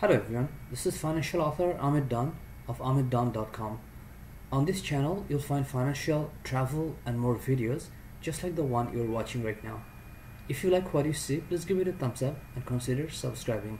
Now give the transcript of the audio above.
Hello everyone, this is financial author Ahmed Dawn of ahmeddawn.com. On this channel, you'll find financial, travel, and more videos just like the one you're watching right now. If you like what you see, please give it a thumbs up and consider subscribing.